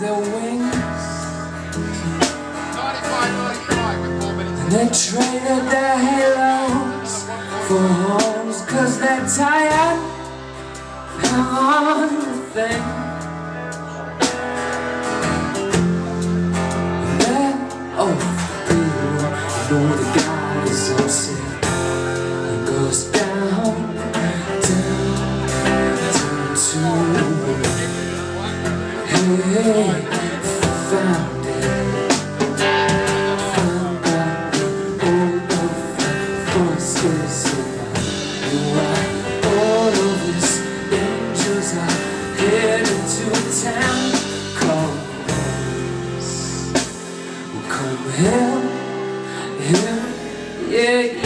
their wings. They traded their halos for homes cause they're tired of the thing. They're oh, old people, know the guy. Yeah,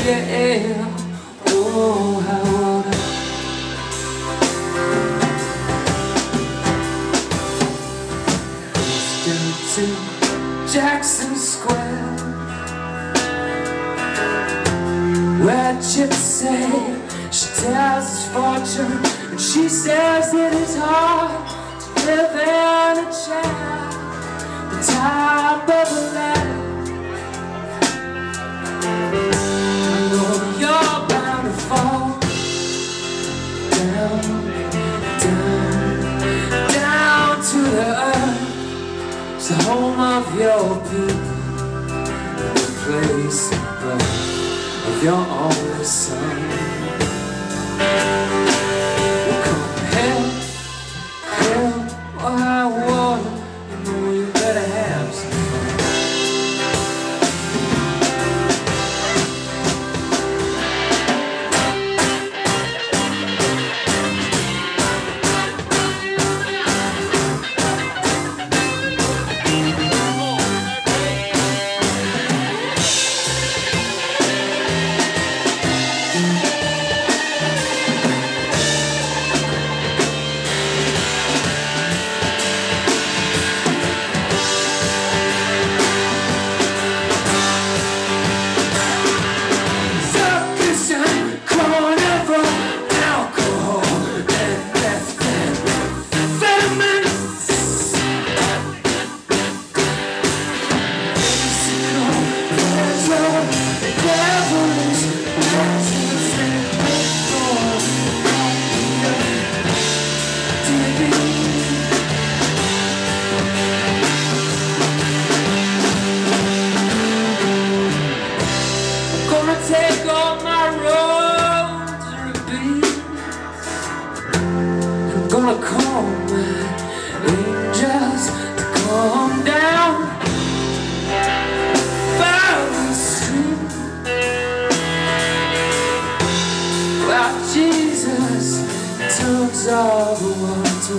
yeah, yeah. Oh, how to Jackson Square Where Chip say she tells his fortune And she says it is hard to live in a chair The top of a ladder. I know you're bound to fall down, the home of your people The place of of your only son Gonna take all my roads repeat. I'm gonna call my angels to come down. While Jesus turns all the world to